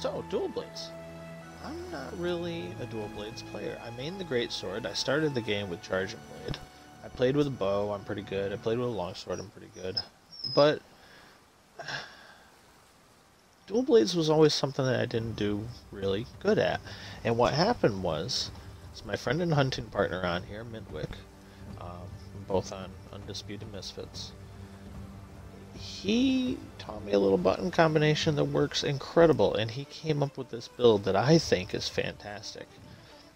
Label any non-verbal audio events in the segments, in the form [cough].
So, dual blades. I'm not really a dual blades player. I main the great sword. I started the game with charging blade. I played with a bow. I'm pretty good. I played with a longsword. I'm pretty good. But [sighs] dual blades was always something that I didn't do really good at. And what happened was, it's my friend and hunting partner on here, Mintwick, um, both on Undisputed Misfits. He taught me a little button combination that works incredible, and he came up with this build that I think is fantastic.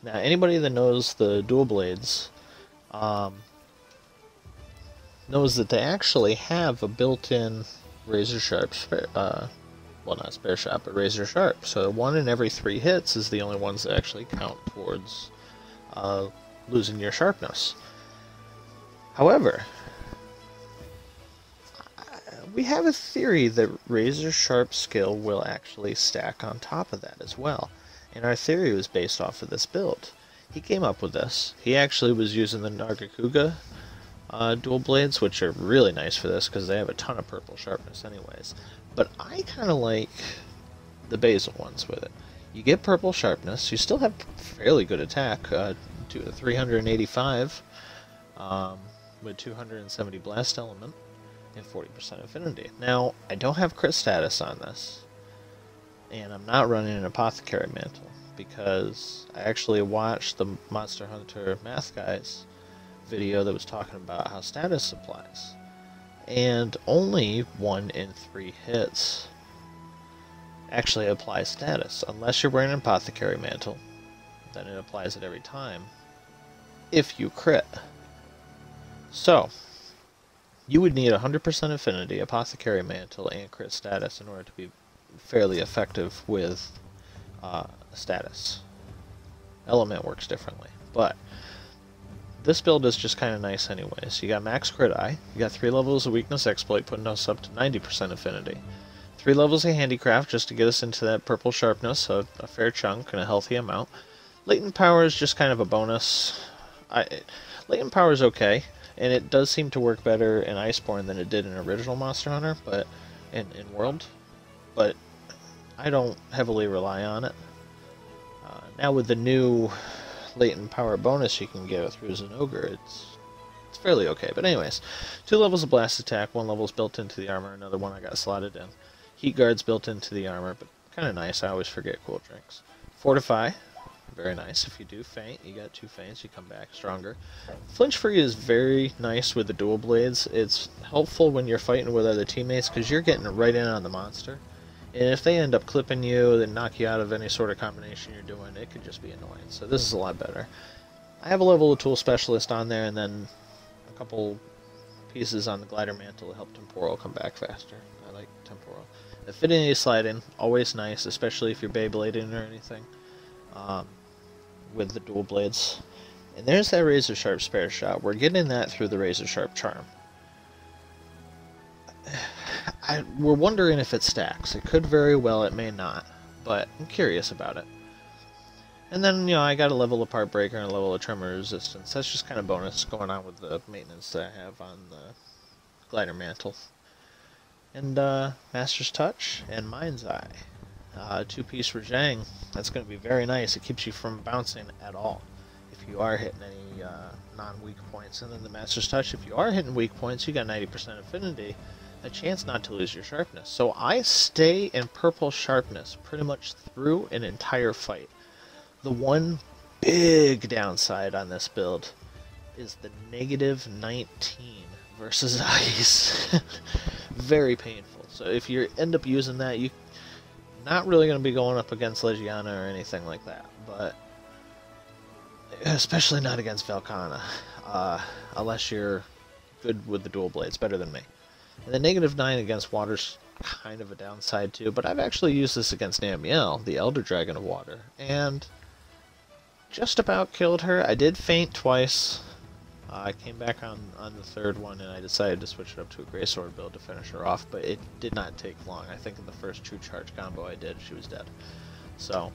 Now, anybody that knows the dual blades um, knows that they actually have a built-in razor sharp uh, well, not spare shot, but razor sharp. So one in every three hits is the only ones that actually count towards uh, losing your sharpness. However, we have a theory that razor sharp skill will actually stack on top of that as well. And our theory was based off of this build. He came up with this. He actually was using the Nargacuga uh, dual blades, which are really nice for this because they have a ton of purple sharpness anyways. But I kind of like the basil ones with it. You get purple sharpness, you still have fairly good attack, uh, to 385 um, with 270 blast element and 40% affinity. Now, I don't have crit status on this, and I'm not running an apothecary mantle because I actually watched the Monster Hunter Math Guys video that was talking about how status applies. And only one in three hits actually applies status. Unless you're wearing an apothecary mantle, then it applies it every time. If you crit. So, you would need 100% affinity, apothecary mantle, and crit status in order to be fairly effective with uh, status. Element works differently, but this build is just kind of nice anyways. You got max crit eye, you got 3 levels of weakness exploit putting us up to 90% affinity. 3 levels of handicraft just to get us into that purple sharpness, a, a fair chunk and a healthy amount. Latent power is just kind of a bonus. I, latent power is okay, and it does seem to work better in Iceborne than it did in original Monster Hunter, but in, in World. But I don't heavily rely on it. Uh, now with the new latent power bonus you can get through Zinogre, it's it's fairly okay. But anyways, two levels of blast attack, one level is built into the armor, another one I got slotted in. Heat guards built into the armor, but kind of nice. I always forget cool drinks. Fortify, very nice. If you do faint, you got two feints, you come back stronger. Flinch free is very nice with the dual blades. It's helpful when you're fighting with other teammates because you're getting right in on the monster. And if they end up clipping you, then knock you out of any sort of combination you're doing, it could just be annoying. So this is a lot better. I have a level of tool specialist on there, and then a couple pieces on the glider mantle to help temporal come back faster. I like temporal. Affinity sliding, always nice, especially if you're Beyblading or anything. Um, with the dual blades. And there's that razor sharp spare shot. We're getting that through the razor sharp charm. [sighs] I, we're wondering if it stacks. It could very well, it may not, but I'm curious about it. And then, you know, I got a level of part breaker and a level of tremor resistance. That's just kind of bonus going on with the maintenance that I have on the glider mantle. And uh, Master's Touch and Mind's Eye. Uh, two-piece Rajang. That's going to be very nice. It keeps you from bouncing at all if you are hitting any uh, non-weak points. And then the Master's Touch, if you are hitting weak points, you got 90% affinity a chance not to lose your sharpness. So I stay in purple sharpness pretty much through an entire fight. The one big downside on this build is the negative 19 versus [laughs] ice. Very painful. So if you end up using that, you not really going to be going up against Legiana or anything like that, but especially not against Velkhana, uh, unless you're good with the dual blades, better than me. And the negative 9 against water's kind of a downside too, but I've actually used this against Namielle, the Elder Dragon of Water, and just about killed her. I did faint twice. I came back on, on the third one and I decided to switch it up to a Great Sword build to finish her off, but it did not take long. I think in the first true charge combo I did, she was dead. So,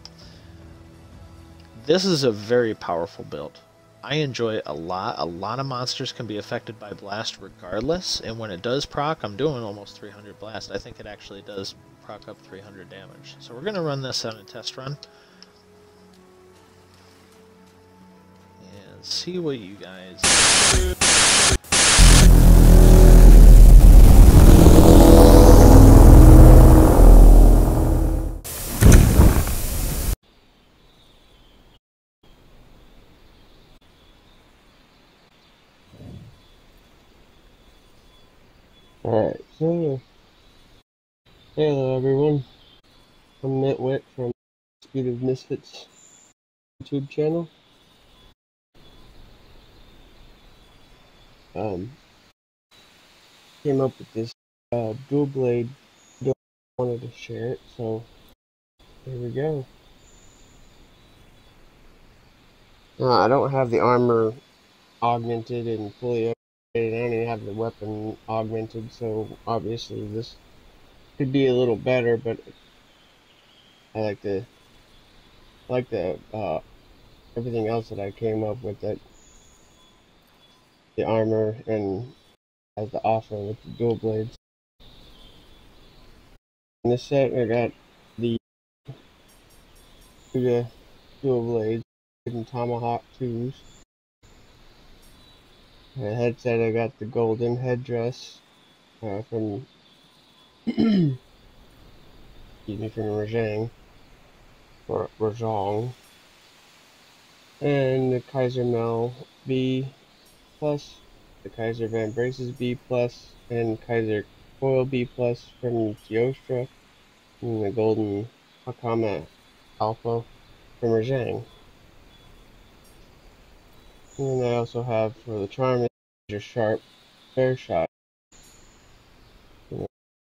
this is a very powerful build. I enjoy it a lot. A lot of monsters can be affected by blast regardless, and when it does proc, I'm doing almost 300 blast. I think it actually does proc up 300 damage. So we're gonna run this on a test run. And see what you guys Alright, so hello everyone. I'm Mintwick from Speed of Misfits YouTube channel. Um came up with this uh, dual blade don't wanted to share it, so here we go. Uh, I don't have the armor augmented and fully upgraded. I don't even have the weapon augmented, so obviously this could be a little better, but I like the I like the uh, everything else that I came up with that the armor and as the offer with the dual blades. In this set I got the the dual blades and tomahawk twos. In The headset, I got the golden headdress uh, from, [clears throat] excuse me, from Rajang, or Rajang, and the Kaiser Mail B plus, the Kaiser Vambraces B plus, and Kaiser Coil B plus from Teostra, and the golden Hakama Alpha from Rajang. And I also have for the charm Razor Sharp Spare Shot.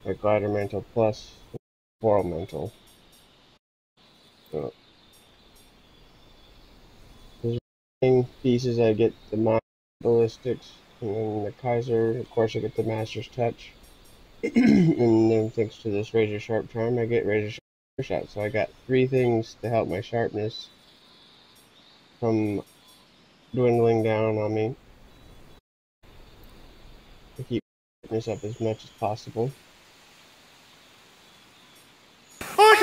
A Glider Mantle Plus Floral Mantle. So, pieces I get the Mind Ballistics, and then the Kaiser, of course I get the Master's Touch. [clears throat] and then thanks to this Razor Sharp Charm, I get Razor Sharp Shot. So I got three things to help my sharpness from dwindling down on me. To keep this up as much as possible.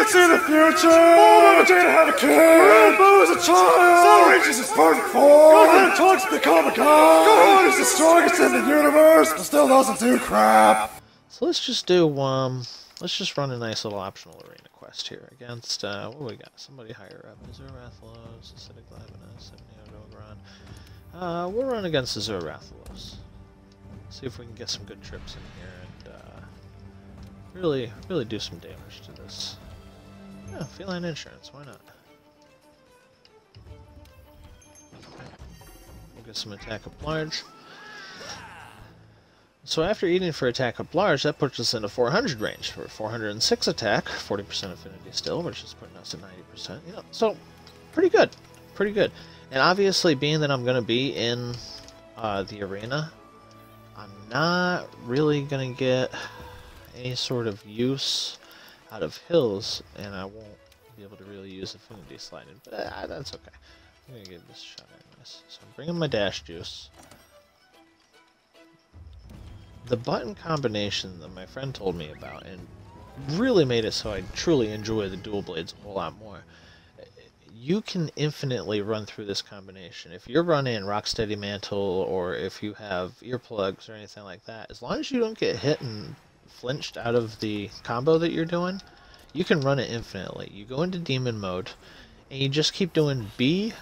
I can see the future! Oh, I'm going to have a kid! Rambo is a child! Soul reaches its perfect form! Go ahead and talks to become a god! God is the strongest in the universe, but still doesn't do crap! So let's just do, um, let's just run a nice little optional arena quest here against, uh, what do we got? Somebody higher up. Azure Rathalos, Acidic Glavenus, Semnio Uh, we'll run against Azure Rathalos. See if we can get some good trips in here and, uh, really, really do some damage to this. Yeah, feline insurance, why not? We'll get some attack up large. So after eating for attack up large, that puts us into 400 range for 406 attack, 40% affinity still, which is putting us at 90%. You know, so pretty good, pretty good. And obviously, being that I'm going to be in uh, the arena, I'm not really going to get any sort of use out of hills, and I won't be able to really use affinity sliding. But uh, that's okay. I'm to give this a shot anyways. So I'm bringing my dash juice the button combination that my friend told me about and really made it so I truly enjoy the dual blades a whole lot more. You can infinitely run through this combination. If you're running Rocksteady Mantle or if you have earplugs or anything like that, as long as you don't get hit and flinched out of the combo that you're doing, you can run it infinitely. You go into demon mode and you just keep doing B,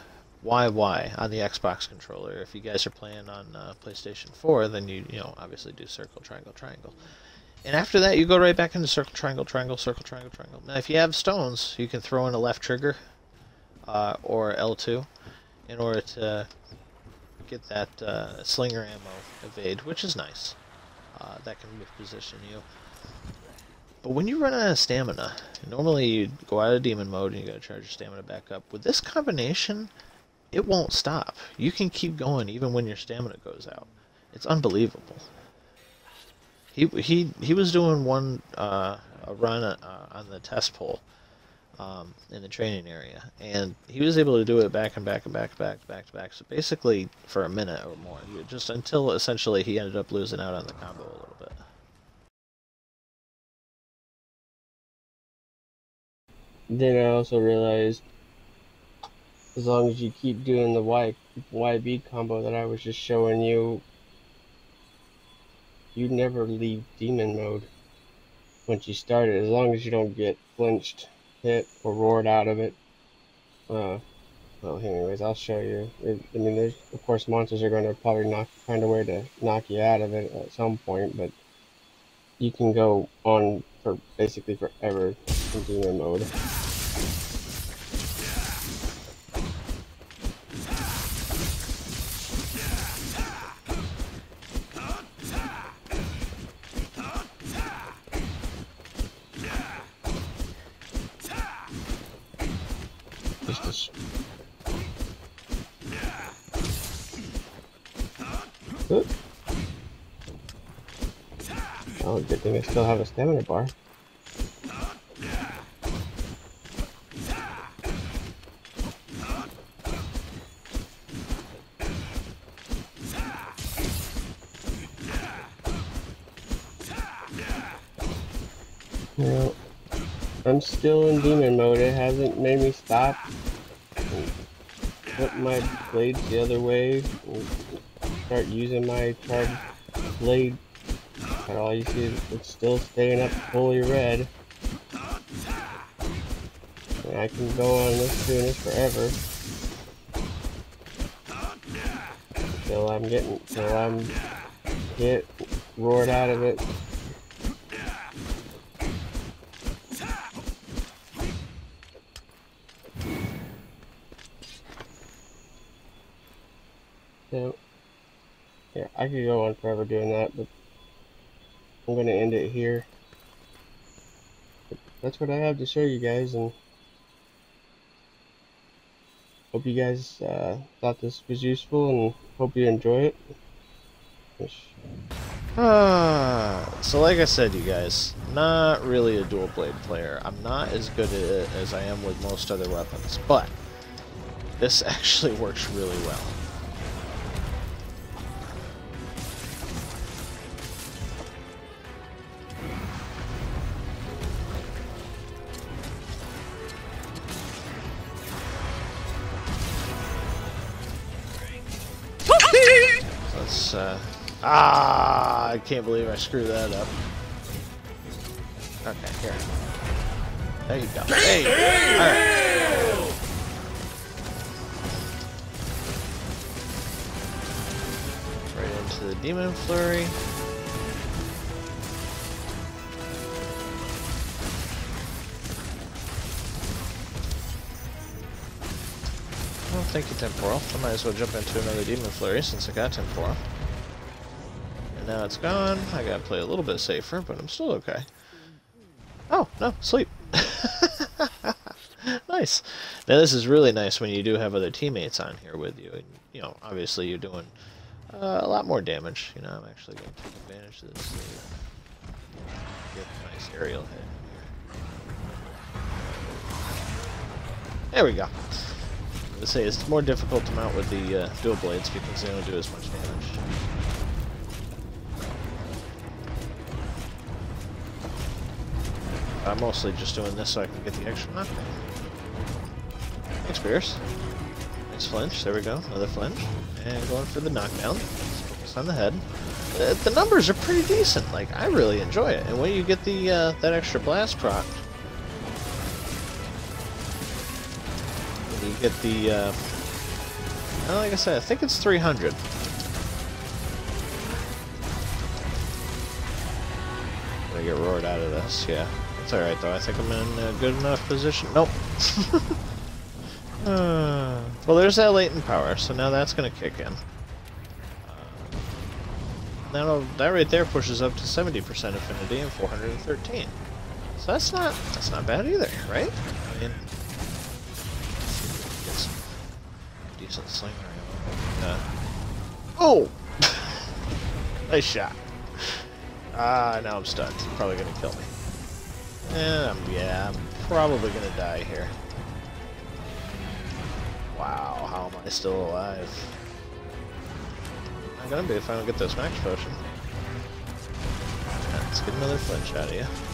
YY on the Xbox controller. If you guys are playing on uh, PlayStation 4, then you you know obviously do circle, triangle, triangle. And after that, you go right back into circle, triangle, triangle, circle, triangle, triangle. Now, if you have stones, you can throw in a left trigger uh, or L2 in order to get that uh, slinger ammo evade, which is nice. Uh, that can position you. But when you run out of stamina, normally you go out of demon mode and you gotta charge your stamina back up. With this combination, it won't stop. You can keep going even when your stamina goes out. It's unbelievable. He he he was doing one uh, a run uh, on the test pole um, in the training area, and he was able to do it back and back and back and back to back to back. So basically, for a minute or more, just until essentially he ended up losing out on the combo a little bit. Then I also realized as long as you keep doing the Y YB combo that I was just showing you, you never leave demon mode once you start it, as long as you don't get flinched, hit, or roared out of it. Uh, well, anyways, I'll show you. It, I mean, there's, of course, monsters are going to probably knock, find a way to knock you out of it at some point, but you can go on for basically forever in demon mode. Oh, good thing I still have a stamina bar. No, I'm still in demon mode. It hasn't made me stop. Flip my blades the other way. And Start using my charged blade. But all you see is it's still staying up fully red. And I can go on this doing this forever. Until I'm getting, until I'm hit, roared out of it. So, yeah, I could go on forever doing that, but I'm gonna end it here. But that's what I have to show you guys, and hope you guys uh, thought this was useful, and hope you enjoy it. Ah, so like I said, you guys, not really a dual blade player. I'm not as good at it as I am with most other weapons, but this [laughs] actually works really well. Ah, I can't believe I screwed that up. Okay, here. There you go. There you. Alright. Right into the Demon Flurry. Well, thank you, Temporal. I might as well jump into another Demon Flurry since I got Temporal. And now it's gone. I gotta play a little bit safer, but I'm still okay. Oh, no, sleep. [laughs] nice. Now this is really nice when you do have other teammates on here with you. And, you know, obviously you're doing uh, a lot more damage. You know, I'm actually going to take advantage of this. Get a nice aerial hit here. There we go. I say it's more difficult to mount with the uh, dual blades because they don't do as much damage. I'm mostly just doing this so I can get the extra knockdown. Thanks, Pierce. Nice flinch. There we go. Another flinch. And going for the knockdown. Let's focus on the head. The, the numbers are pretty decent. Like, I really enjoy it. And when you get the uh, that extra blast proc, you get the, uh, well, like I said, I think it's 300. Gonna get roared out of this, yeah. It's alright though, I think I'm in a good enough position. Nope. [laughs] uh, well, there's that latent power, so now that's gonna kick in. Uh, Now that right there pushes up to 70% affinity and 413. So that's not that's not bad either, right? I mean, decent slinger ammo. Uh, oh! [laughs] nice shot. Ah, now I'm stunned. Probably gonna kill me. Um, yeah, I'm probably gonna die here. Wow, how am I still alive? I'm gonna be if I don't get this max potion. Let's get another flinch out of you.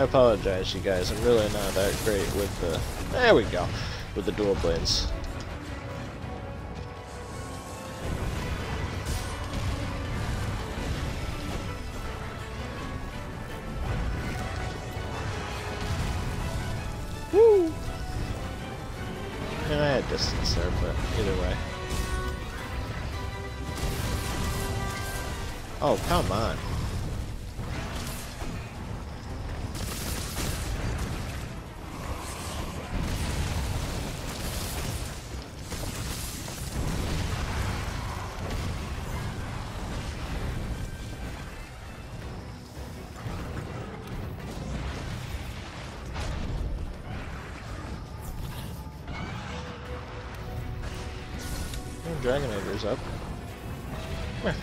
I apologize, you guys. I'm really not that great with the... There we go. With the dual blades. Dragonator's up. Come here.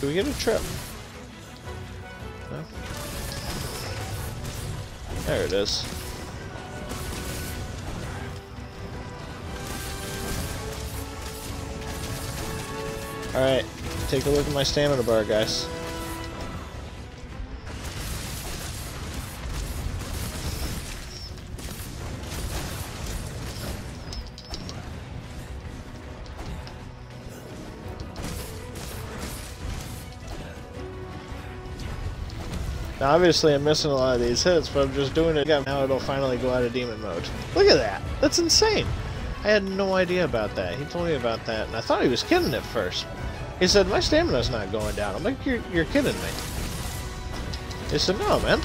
Do we get a trip? No? There it is. Alright, take a look at my stamina bar, guys. Now obviously I'm missing a lot of these hits, but I'm just doing it again. Now it'll finally go out of demon mode. Look at that! That's insane! I had no idea about that. He told me about that, and I thought he was kidding at first. He said, my stamina's not going down. I'm like, you're, you're kidding me. He said, no, man.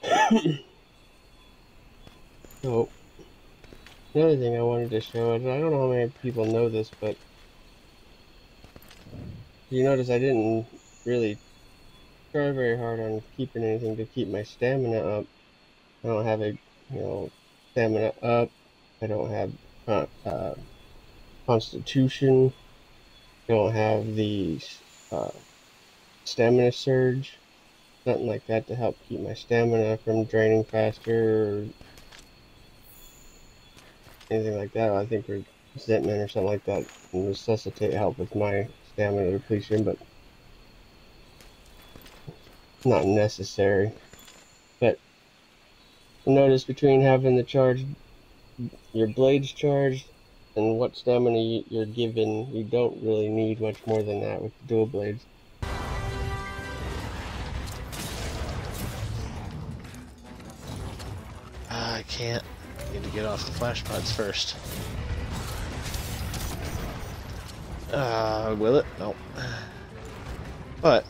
So, [coughs] oh. the other thing I wanted to show is I don't know how many people know this, but you notice I didn't really try very hard on keeping anything to keep my stamina up. I don't have a, you know, stamina up. I don't have uh, uh, constitution. I don't have the uh, stamina surge. Nothing like that to help keep my stamina from draining faster or anything like that. I think resentment or something like that necessitate help with my stamina depletion, but not necessary. But notice between having the charge, your blades charged, and what stamina you're given, you don't really need much more than that with dual blades. Ah, I can't. I need to get off the flash pods first. Uh, will it? Nope. But,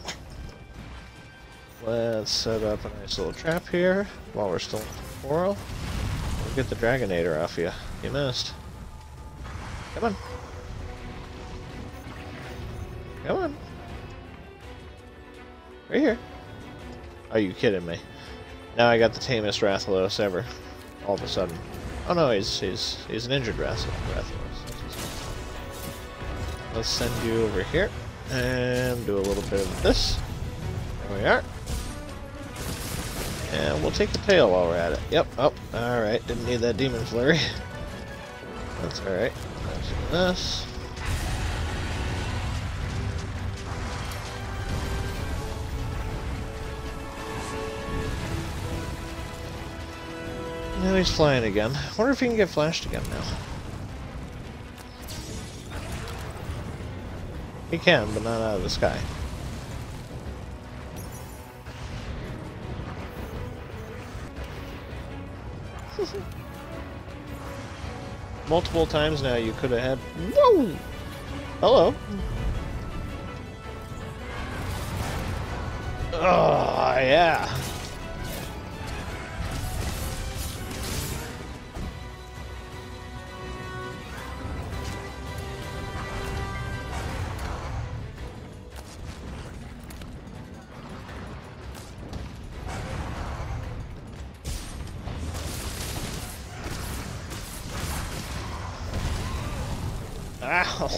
let's set up a nice little trap here while we're still in temporal. We'll get the Dragonator off you. You missed. Come on. Come on. Right here. Are you kidding me? Now I got the tamest Rathalos ever. All of a sudden. Oh no, he's he's he's an injured Rathalos. Let's send you over here and do a little bit of this. There we are. And we'll take the tail while we're at it. Yep, oh, alright, didn't need that demon flurry. [laughs] That's alright. This. Now he's flying again. wonder if he can get flashed again now. He can, but not out of the sky. [laughs] Multiple times now you could have had... Whoa! Hello. Oh, yeah.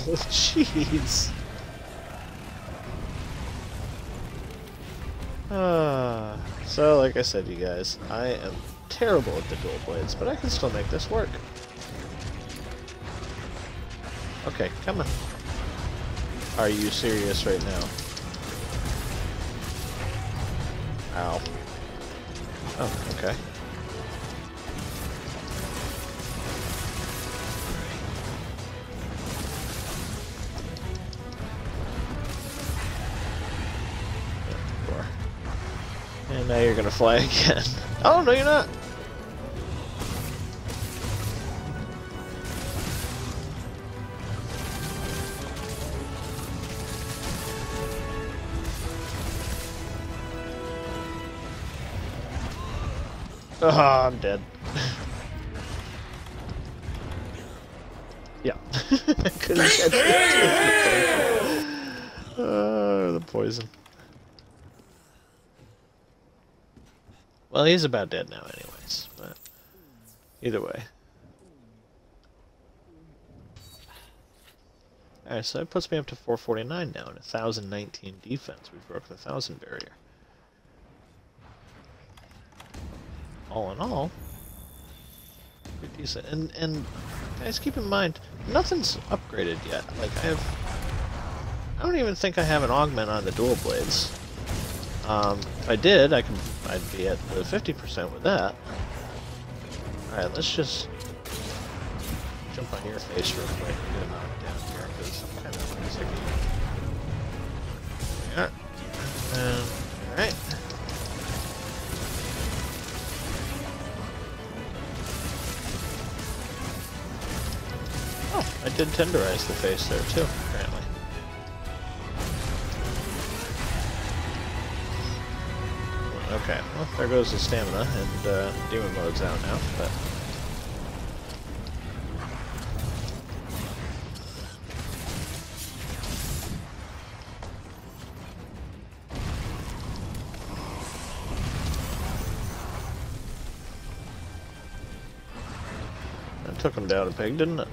[laughs] jeez. Uh, so, like I said, you guys, I am terrible at the dual blades, but I can still make this work. Okay, come on. Are you serious right now? Ow. Oh, okay. Now you're gonna fly [laughs] again. Oh, no you're not! Oh, I'm dead. [laughs] yeah. [laughs] Oh, the poison. Well, he's about dead now anyways, but either way. Alright, so that puts me up to 449 now and 1019 defense. We've broke the 1000 barrier. All in all, pretty decent. And, and guys, keep in mind, nothing's upgraded yet. Like, I have... I don't even think I have an augment on the dual blades. Um, if I did, I could, I'd be at the 50% with that. Alright, let's just jump on your face real quick and get knocked down here, because I'm kind of sick of you. Yeah. Um, Alright. Oh, I did tenderize the face there too, goes the stamina, and uh, demon mode's out now, but... That took him down a peg, didn't it?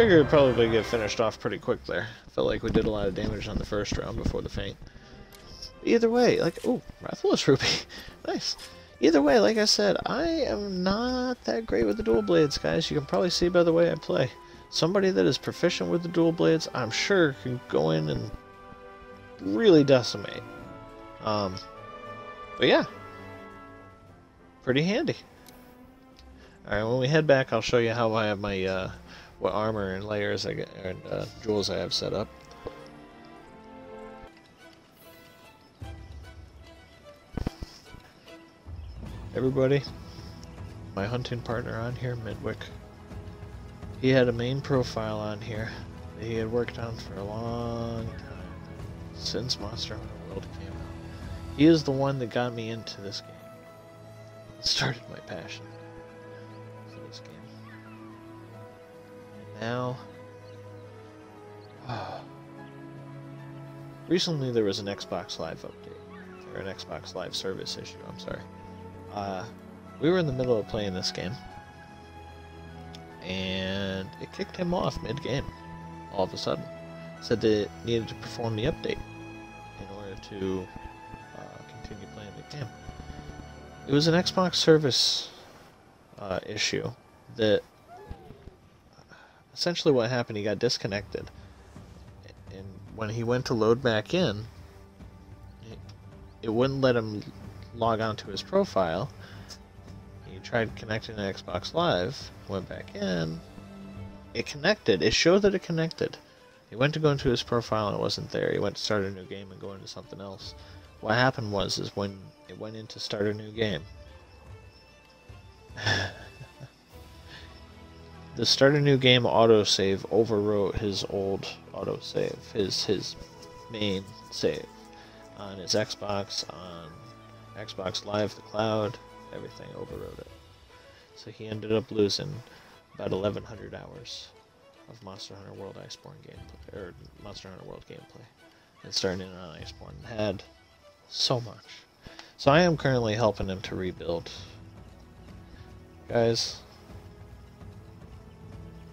Figured it'd probably get finished off pretty quick there. Felt like we did a lot of damage on the first round before the feint. Either way, like, oh, Rathalos Ruby. [laughs] nice. Either way, like I said, I am not that great with the dual blades, guys. You can probably see by the way I play. Somebody that is proficient with the dual blades, I'm sure can go in and really decimate. Um, but yeah, pretty handy. Alright, when we head back, I'll show you how I have my, uh, what armor and layers I get, and uh, jewels I have set up. Everybody, my hunting partner on here, Mintwick. He had a main profile on here that he had worked on for a long time, since Monster Hunter World came out. He is the one that got me into this game. Started my passion now... Recently there was an Xbox Live update, or an Xbox Live service issue, I'm sorry. Uh, we were in the middle of playing this game, and it kicked him off mid-game, all of a sudden. Said that it needed to perform the update in order to uh, continue playing the game. It was an Xbox service uh, issue that essentially what happened, he got disconnected. And when he went to load back in, it, wouldn't let him log on to his profile. He tried connecting to Xbox Live, went back in, it connected. It showed that it connected. He went to go into his profile and it wasn't there. He went to start a new game and go into something else. What happened was is when it went in to start a new game. [laughs] the start a new game autosave overwrote his old autosave, his his main save on his Xbox, on Xbox Live, the cloud, everything overwrote it. So he ended up losing about 1,100 hours of Monster Hunter World Iceborne gameplay, or Monster Hunter World gameplay, and starting in on Iceborne. Had so much. So I am currently helping him to rebuild. Guys,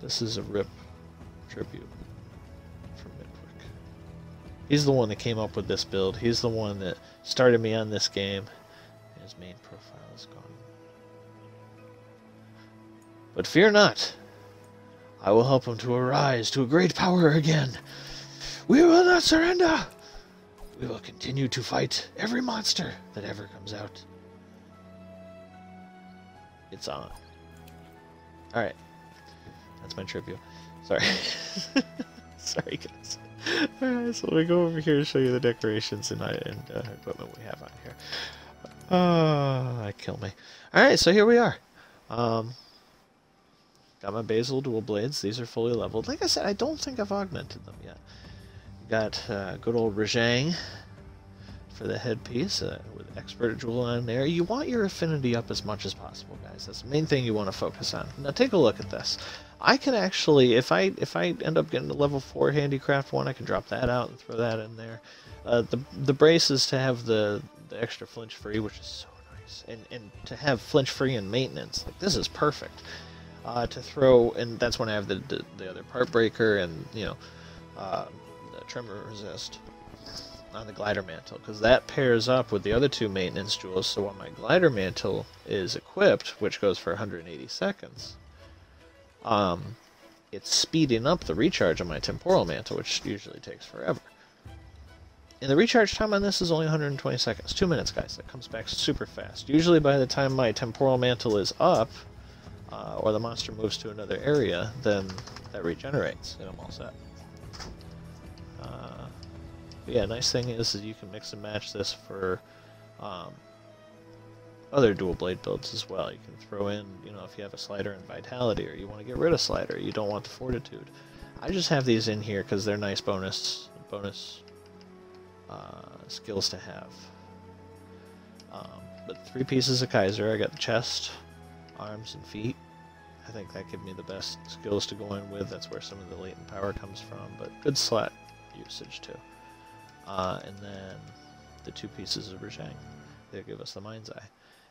this is a rip tribute from Mintwick. He's the one that came up with this build. He's the one that started me on this game. His main profile is gone. But fear not. I will help him to arise to a great power again. We will not surrender. We will continue to fight every monster that ever comes out. It's on. Alright. That's my tribute. Sorry. [laughs] Sorry, guys. So let me go over here and show you the decorations and, and uh, equipment we have on here. Ah, uh, kill me. Alright, so here we are. Um, got my Basil dual blades. These are fully leveled. Like I said, I don't think I've augmented them yet. Got uh, good old Rajang for the headpiece uh, with expert jewel on there. You want your affinity up as much as possible, guys. That's the main thing you want to focus on. Now take a look at this. I can actually, if I if I end up getting a level four handicraft one, I can drop that out and throw that in there. Uh, the the brace is to have the the extra flinch free, which is so nice, and and to have flinch free and maintenance. Like this is perfect. Uh, to throw, and that's when I have the the, the other part breaker and you know. Uh, tremor resist on the glider mantle because that pairs up with the other two maintenance jewels. So when my glider mantle is equipped which goes for 180 seconds um, it's speeding up the recharge on my temporal mantle which usually takes forever. And the recharge time on this is only 120 seconds two minutes guys. That comes back super fast. Usually by the time my temporal mantle is up uh, or the monster moves to another area then that regenerates and I'm all set yeah, nice thing is that you can mix and match this for um, other dual blade builds as well. You can throw in, you know, if you have a slider and vitality, or you want to get rid of slider, you don't want the fortitude. I just have these in here because they're nice bonus bonus uh, skills to have. Um, but three pieces of Kaiser. I got the chest, arms, and feet. I think that give me the best skills to go in with. That's where some of the latent power comes from. But good slot usage too. Uh, and then the two pieces of Rajang. They give us the Mind's Eye.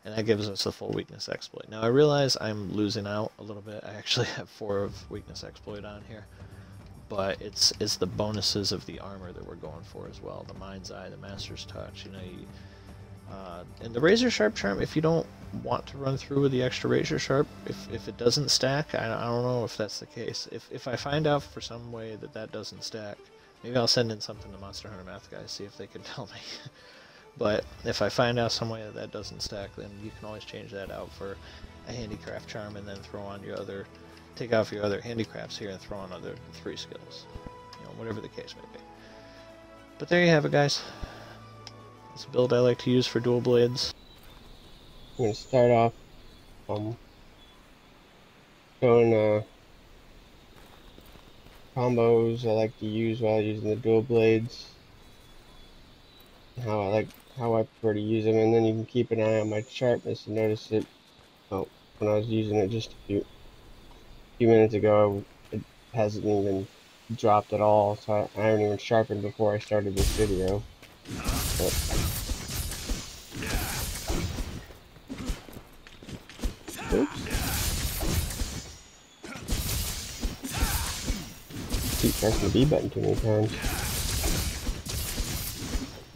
And that gives us the full weakness exploit. Now I realize I'm losing out a little bit. I actually [laughs] have four of weakness exploit on here. But it's it's the bonuses of the armor that we're going for as well. The Mind's Eye, the Master's Touch, you know, you, uh, and the Razor Sharp Charm, if you don't want to run through with the extra Razor Sharp, if, if it doesn't stack, I, I don't know if that's the case. If, if I find out for some way that that doesn't stack, Maybe I'll send in something to Monster Hunter Math guys, see if they can [laughs] tell me. but if I find out some way that that doesn't stack, then you can always change that out for a handicraft charm and then throw on your other, take off your other handicrafts here and throw on other three skills. You know, whatever the case may be. But there you have it, guys. It's a build I like to use for dual blades. I'm going to start off um, showing uh, combos I like to use while using the dual blades. How I like how I prefer to use them, and then you can keep an eye on my sharpness and notice it. Oh, when I was using it just a few few minutes ago, it hasn't even dropped at all, so I, I haven't even sharpened before I started this video. But, press the B button too many times.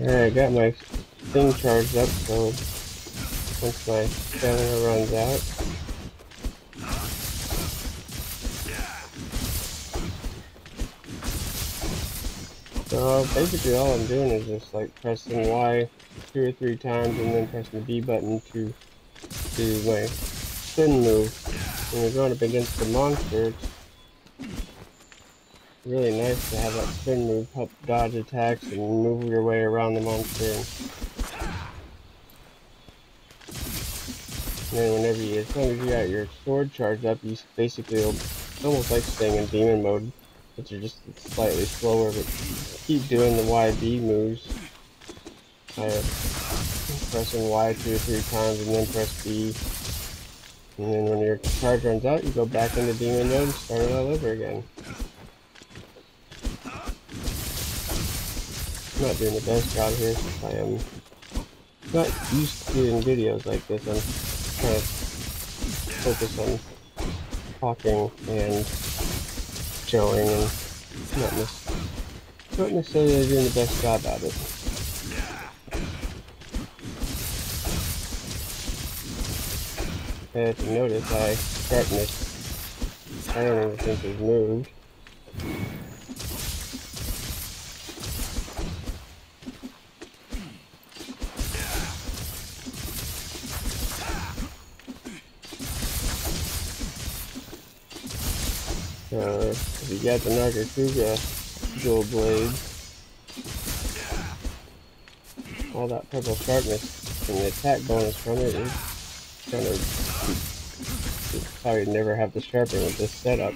Alright, I got my thing charged up, so once my stamina runs out. So basically all I'm doing is just like pressing Y two or three times and then pressing the B button to do my spin move. When you're going up against the monster, it's really nice to have that spin move help dodge attacks and move your way around the monster. And then whenever you, as long as you got your sword charged up, you basically it's almost like staying in demon mode, but you're just slightly slower, but keep doing the YB moves. Uh, pressing Y two or three times and then press B. And then when your charge runs out, you go back into demon mode and start it all over again. Not doing the best job here since I am not used to doing videos like this. I'm trying to focus on talking and showing and not, ne not necessarily doing the best job at it. And if you notice, I sharpness, I don't even think has moved. Got the Nargacuga dual blade, all that purple sharpness and the attack bonus from it is gonna probably never have the sharpen with this setup.